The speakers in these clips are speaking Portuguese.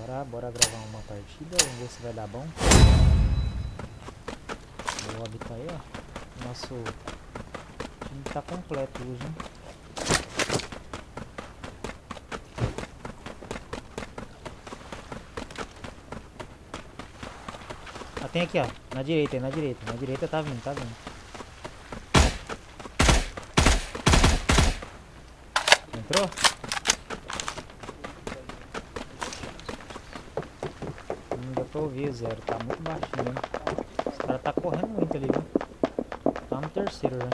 Bora, bora gravar uma partida, vamos ver se vai dar bom. O tá aí, ó. Nosso time tá completo hoje, hein? Ah, tem aqui, ó. Na direita, na direita. Na direita tá vindo, tá vindo. Entrou? Não dá pra ouvir, zero. Tá muito baixinho. Os caras tá correndo muito ali, viu? Tá no terceiro já.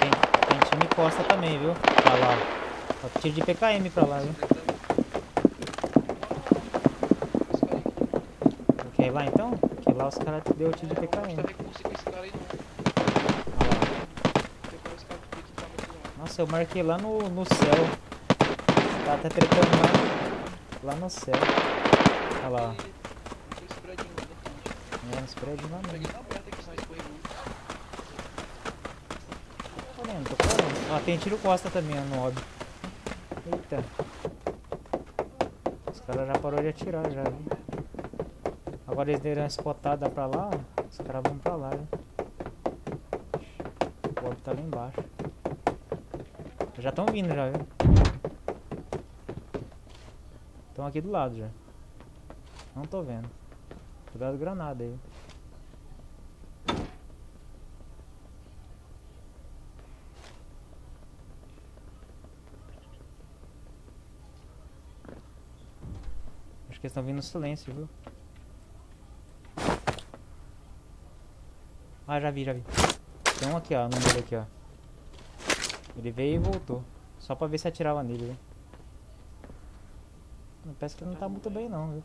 Tem, tem time costa também, viu? Pra lá. ó. Ó, Tiro de PKM pra lá, viu? Quer ir lá então? Que lá os caras deu tiro de PKM. Nossa, eu marquei lá no, no céu. Tá até tretando lá, lá no céu. Olha lá. É, nos prédios lá mesmo. Tô tô. Ah, tem tiro costa também, ó, no óbvio. Eita. Os caras já parou de atirar já, viu? Agora eles deram uma spotada pra lá. Os caras vão pra lá, viu? O óbvio tá lá embaixo. Já estão vindo já, viu? Estão aqui do lado já. Não tô vendo. Cuidado granada aí. Acho que eles estão vindo no silêncio, viu? Ah, já vi, já vi. Tem um aqui, ó, no meio aqui, ó. Ele veio e voltou. Só pra ver se atirava nele? Não, Parece que ele não tá muito bem não, viu?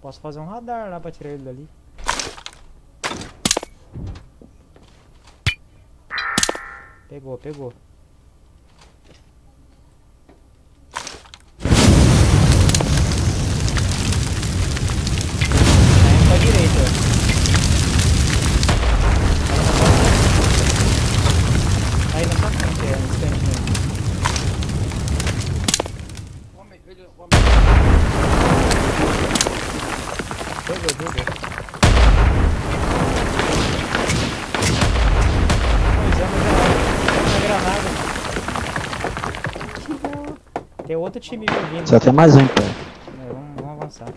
Posso fazer um radar lá pra tirar ele dali. Pegou, pegou. Outro time vindo. Só tem mais um, pé. É, vamos, vamos avançar.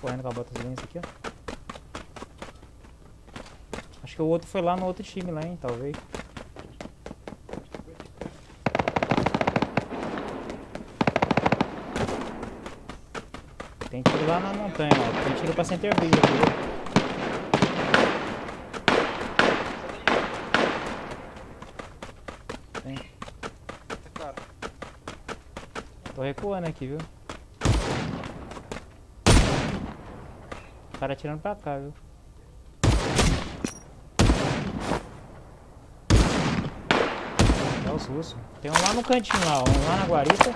Correndo com a bota linhas aqui, ó. Acho que o outro foi lá no outro time lá, hein, talvez. Tem tiro lá na montanha, ó. Tem tiro pra center bridge aqui, Tô recuando aqui, viu? O cara atirando pra cá, viu? É os russos. Tem um lá no cantinho lá, um lá na guarita.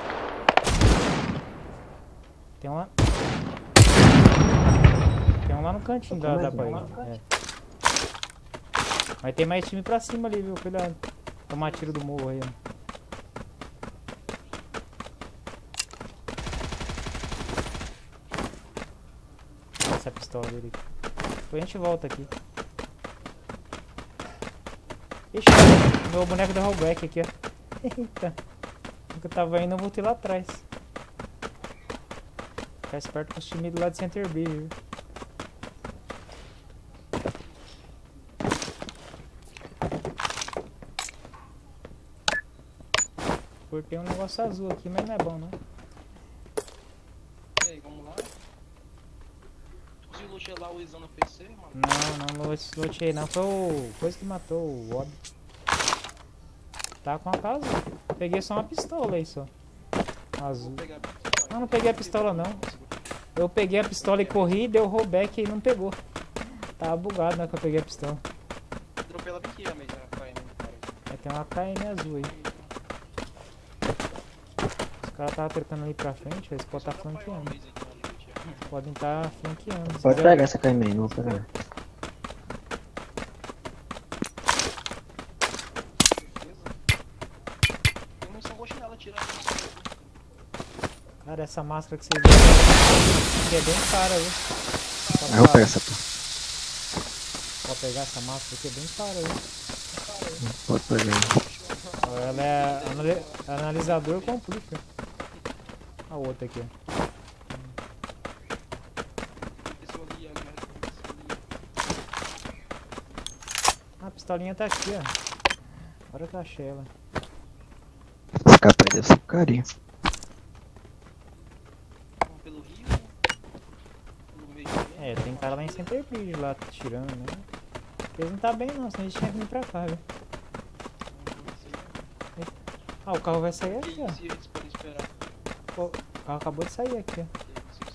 Tem um lá. Tem um lá no cantinho da, da parede. É. Mas tem mais time pra cima ali, viu? Cuidado. Tomar tiro do morro aí, ó. Essa pistola dele aqui. Depois a gente volta aqui. Ixi, meu boneco deu rollback aqui, ó. Eita. Nunca tava indo, eu voltei lá atrás. Ficar esperto com os times do lado de Center B, viu? Cortei um negócio azul aqui, mas não é bom não. E aí, vamos lá? Tu conseguiu lutear lá o no PC, mano? Não, não loteei não. Foi o coisa que matou o Wob. Tá com a casa. Peguei só uma pistola aí só. Azul. Não, não peguei a pistola não. Eu peguei a pistola e corri, deu rollback e não pegou. Tava bugado na hora que eu peguei a pistola. Dropei ela aqui, a média KM, cara. Aí tem uma KM azul aí. Os caras tava tretando ali pra frente, eles podem estar flanqueando podem estar tá flanqueando. Pode pegar né? essa aí, não vou pegar. Cara, essa máscara que vocês viram é bem cara aí. Tá eu pego essa pô. Pode pegar essa máscara aqui, é bem cara aí. Pode pegar. Ela é analisador complica. A outra aqui. Pistolinha tá aqui, ó. Agora que eu achei ela. Esse capa deve ser carinho. Vamos pelo rio. Pelo meio. É, tem cara lá em Center Bridge lá tirando, né? Eles não tá bem não, senão eles tinham que vir pra cá, viu? Ah, o carro vai sair aqui, ó. O carro acabou de sair aqui, ó. Se eles podem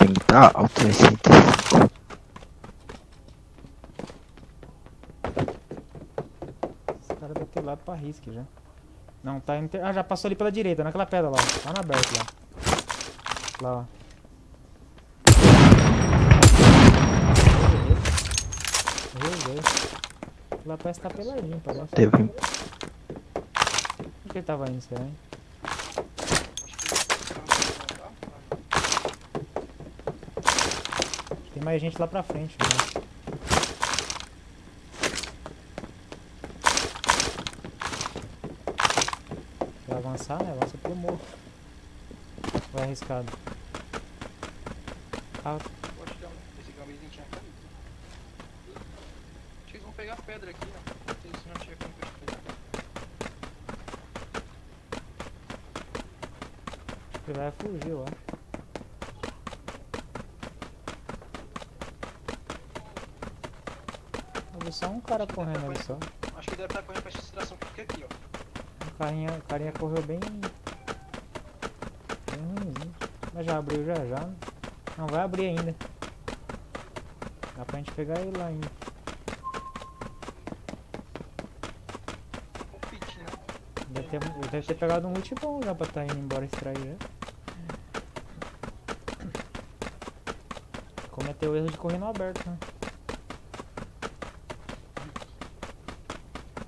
esperar. Tem que tá alto esse 65. Esse cara deve ter lado pra risque já. Não, tá indo. Ah, já passou ali pela direita, naquela pedra lá. Lá na aberta lá. Lá, ó. Lá parece que tá peladinho, parece. Teve. Onde que ele tava indo, será, hein? Acho que eles vão tá? Tem mais gente lá pra frente, né? Vai avançar, né? Avança pelo morro. Vai arriscado. Ah, é esse gamizinho tinha caído. Acho que eles vão pegar pedra aqui, ó. Se não tiver como pegar. ele vai fugir, eu acho. Eu vi só um cara correndo ali só. Acho que deve estar correndo pra essa extração que fica aqui, ó. O carinha, o carinha correu bem. Bem ruimzinho. Mas já abriu já já. né? Não vai abrir ainda. Dá pra gente pegar ele lá ainda. Né? Deve ter, deve ter pegado um ult bom já pra tá indo embora extrair já. Cometeu o erro de correr no aberto, né?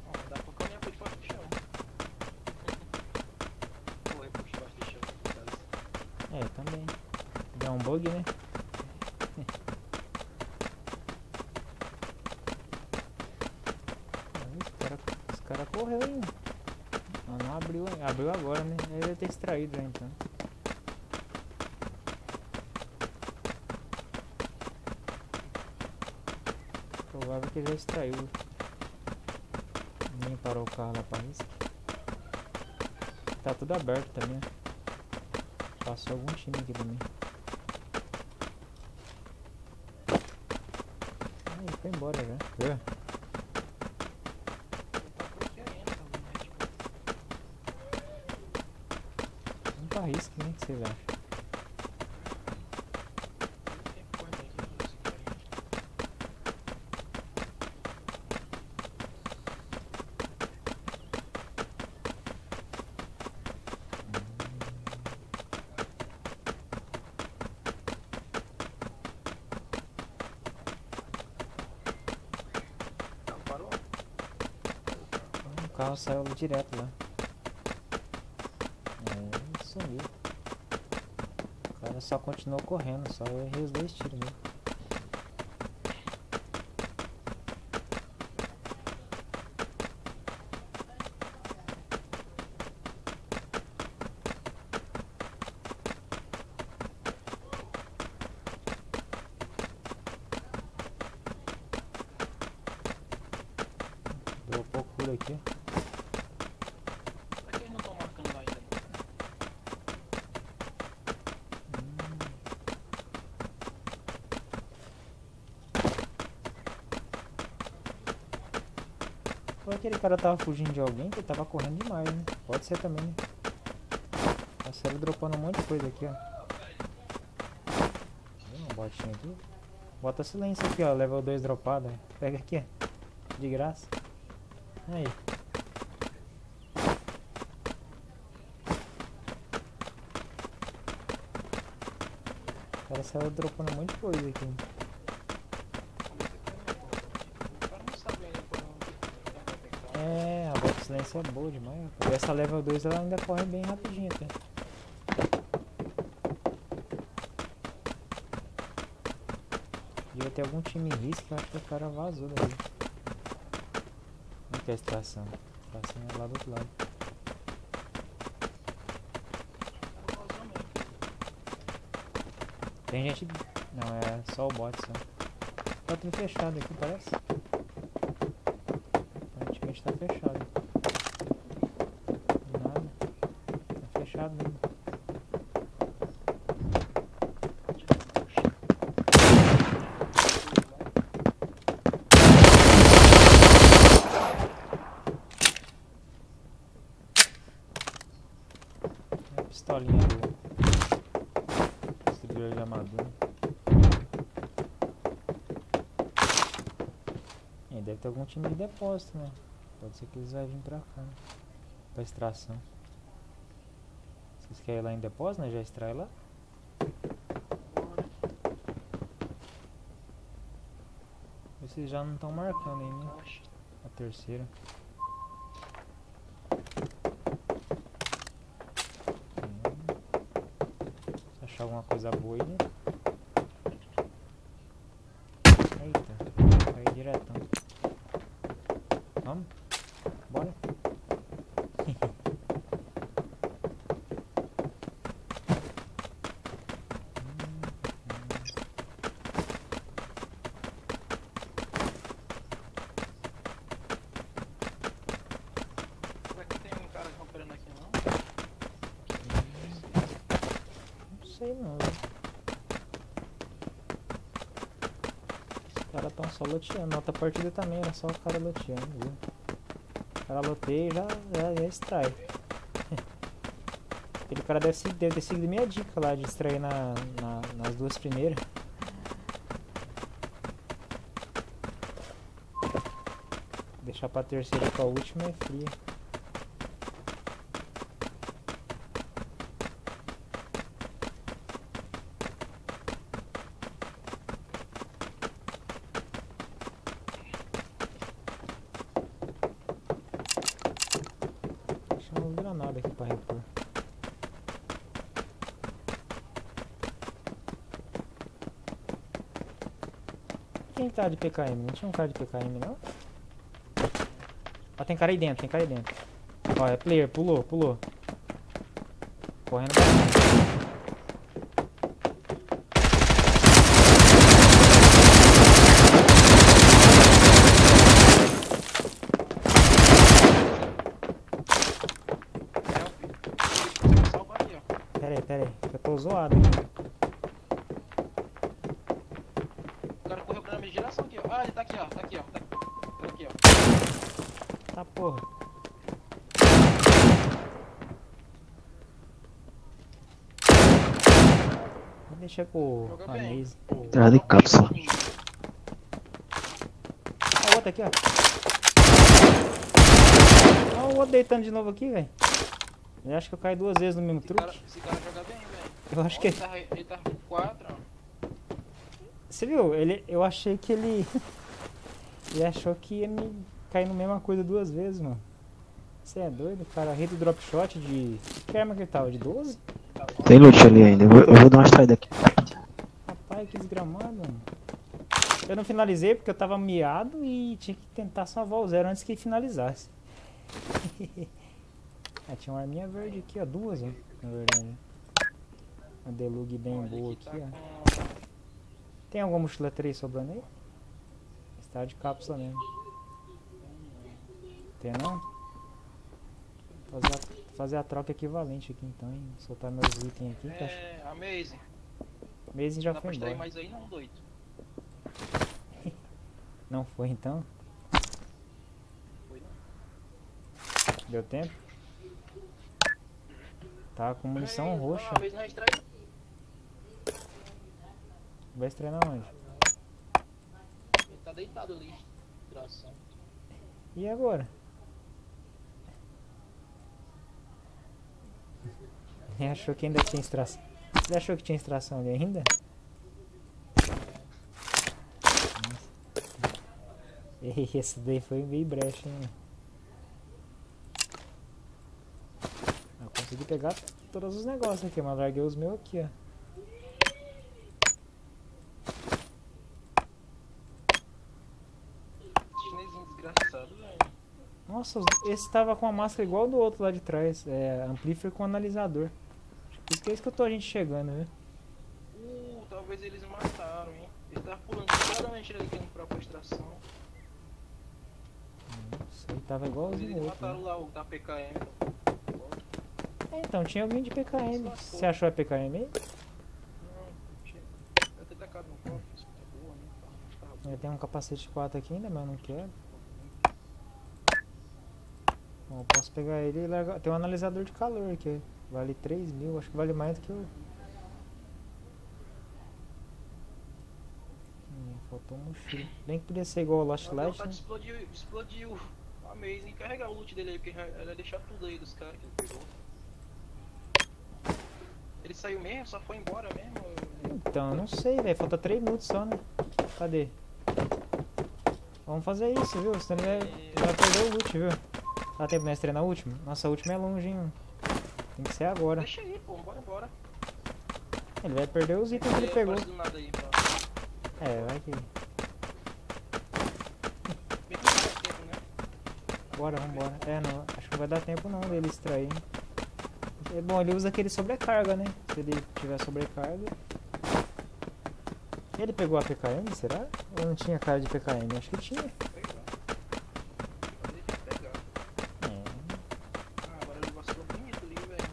Ó, dá pra caminhar por debaixo do chão. Correr por debaixo do chão. no caso. É, também. Deu um bug, né? Aí Os cara, os cara correu ainda. Não, não abriu. Abriu agora, né? Ele deve ter extraído já então. Provável que já extraiu. Ninguém parou o carro lá pra risco. Tá tudo aberto também. Passou algum time aqui também. Ele foi embora já. Viu? Ele tá querendo, né? Tipo, Não tá risco, né? O que vocês acham? muito tempo correndo aqui, né, esse carinha. Não, parou? O carro saiu direto lá. É, sumiu. O cara só continuou correndo, só eu errei os dois tiros mesmo. Deu pouco aqui. Será que eles não estão marcando lá ainda? não? Ou aquele cara tava fugindo de alguém que ele tava correndo demais, né? Pode ser também, né? Tá sério dropando um monte de coisa aqui, ó. Um botinho aqui. Bota silêncio aqui, ó. Level 2 dropado. Pega aqui, ó. De graça. Aí. O cara saiu dropando um monte de coisa aqui. O cara não sabe ainda por onde tá pra pegar. É, a bota silêncio é boa demais. E essa level 2 ela ainda corre bem rapidinho até. Devia ter algum time em risco, eu acho que o cara vazou daí. Onde que é a extração? A extração é lá do outro lado. Tem gente. Não, é só o bot só. Tá tudo fechado aqui, parece. Aparentemente tá fechado. Nada. Tá fechado mesmo. É a pistolinha do distribuidor de armadura. É, deve ter algum time de depósito, né? Pode ser que eles vão vir pra cá, né? Pra extração. Vocês querem ir lá em depósito, né? Já extrai lá? Vocês já não estão marcando aí, né? Oxe, A terceira. Hum. Se achar alguma coisa boa aí. né? Eita, caiu diretão. Vamos? Bora? será que tem um cara camperando aqui não? Não sei não. viu? Os caras tão só loteando. Na outra partida também era só o cara loteando, viu? O cara loteia e já, já, já extrai. Aquele cara deve, se- deve ter seguido minha dica lá de extrair na, na- nas duas primeiras. Deixar pra terceira e pra última é fria. Deixa umas granadas aqui pra repor. Quem tá de PKM? Não tinha um cara de PKM não? Ó, tem cara aí dentro, tem cara aí dentro. Ó, é player, pulou, pulou. Correndo ó. Pera aí, pera aí, eu tô zoado aqui. O cara direção aqui, ó. Ah, ele tá aqui, ó. Tá aqui, ó. Tá tá aqui, ó. Tá porra. Vou deixar com Joga a. Maze. Entrada de cápsula. Ó, o outro aqui, ó. Ó, o outro deitando de novo aqui, velho. Eu acho que eu caí duas vezes no mesmo Esse cara, truque. esse cara joga bem, velho. Eu acho Ó, que Ele tá, ele tá com 4, ó. Você viu? Ele, eu achei que ele. ele achou que ia me cair na mesma coisa duas vezes, mano. Você é doido? Cara, rei do drop shot de. Que arma que ele tava? De 12? Tem loot ali ainda. Eu vou, eu vou dar uma extraída aqui. Rapaz, que desgramado, mano. Eu não finalizei porque eu tava miado e tinha que tentar salvar o zero antes que ele finalizasse. ah, tinha uma arminha verde aqui, ó. Duas, ó. Na verdade. Uma delug bem Olha, boa aqui aqui, tá ó. Tem alguma mochila 3 sobrando aí? Está de cápsula mesmo. Tem não? Fazer a, fazer a troca equivalente aqui então, hein? Soltar meus itens aqui. que acho É, Amazing. Mason já Não foi embora. mais aí não, doido. Não foi então? Foi não. Deu tempo? Tá com munição Aí, roxa. Traz. Vai estrear onde? Ele tá deitado ali. Tração. E agora? Ele achou que ainda tinha extração. Ele achou que tinha extração ali ainda? Ei, Esse daí foi meio brecha, hein? Eu consegui pegar todos os negócios aqui, mas larguei os meus aqui, ó. Nossa, os- esse tava com a máscara igual do outro lá de trás. É, amplifier com analisador. Por isso que é isso que eu tô a gente chegando, né? Uh, talvez eles mataram, hein? Ele tava pulando claramente ali querendo pra extração. Isso aí tava igualzinho eles outro. mataram né? lá o da PKM. É, então, tinha alguém de PKM. Você achou a PKM aí? Não, tinha- eu ter tacado no copo, isso boa, Eu tenho um capacete 4 aqui ainda, mas eu não quero. Bom, eu posso pegar ele e largar. Tem um analisador de calor aqui. Vale 3 mil, acho que vale mais do que o. Hum, faltou um mochila. Bem que podia ser igual o Lost Mas Light, né? explodir o Amazing carregar o loot dele aí, porque ele vai deixar tudo aí dos caras que ele pegou. Ele saiu mesmo? Só foi embora mesmo? Então, eu não sei, velho. Falta 3 minutos só, né? Cadê? Vamos fazer isso, viu? Senão ele vai, ele vai perder o loot, viu? Dá tempo de nós treinar a última? Nossa, a última é longe, hein? Tem que ser agora. Deixa aí, pô, bora, bora. Ele vai perder os itens que ele pegou. aí. É, vai que. Bem que não faz tempo, né? Bora, vambora. É, não. Acho que não vai dar tempo não dele extrair. É bom, ele usa aquele sobrecarga, né? Se ele tiver sobrecarga. Ele pegou a PKM, será? Ou não tinha cara de PKM? Acho que tinha. Pegar. Pode pegar. É. Ah, agora ele vacilou bonito ali, velho.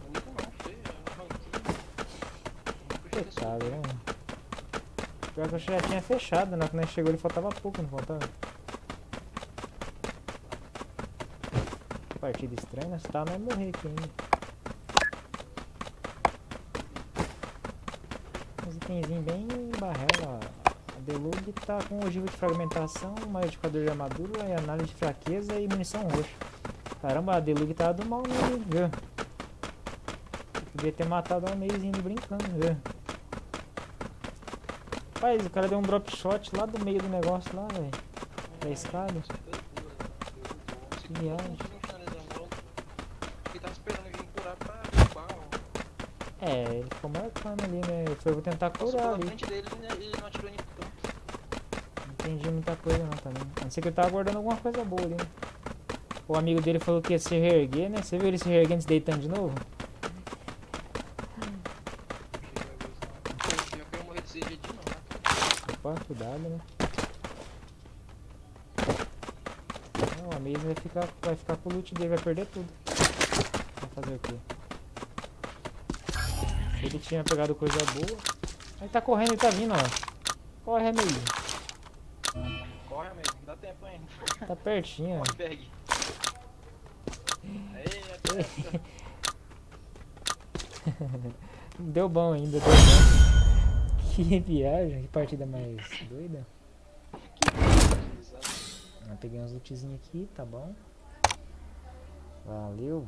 Bonito não, feio. é um ranquinho. Não puxei desse Lugar. né? Pior que eu já tinha fechado, na hora que nós chegou ele faltava pouco, não faltava? Partida estranha, nós tá, vai morrer aqui ainda. Uns itenzinhos bem barrela. A Delug tá com ogiva de fragmentação, modificador de armadura, e análise de fraqueza e munição roxa. Caramba, a Delug tá do mal viu? Podia ter matado a Maze indo brincando, viu? Rapaz, o cara deu um drop shot lá do meio do negócio lá, velho. Da escada. Que viagem. É, ele ficou marcando ali, né? Eu vou tentar curar ali. dele ele não atirou. Não entendi muita coisa não também. A não ser que ele tava guardando alguma coisa boa ali, né? O amigo dele falou que ia se reerguer, né? Você viu ele se reerguendo e se deitando de novo? Pô, eu quero morrer desse jeito não, né? Cuidado, né? Não, a Maze vai ficar, vai ficar com o loot dele, vai perder tudo. Vai fazer o quê? Ele tinha pegado coisa boa. Ele tá correndo, ele tá vindo, ó. Corre, amigo. Corre, amigo, dá tempo ainda. Tá pertinho, ó. Aí, até. Deu bom ainda, deu bom. Que viagem, que partida mais doida. Ah, peguei uns lootzinhos aqui, tá bom. Valeu.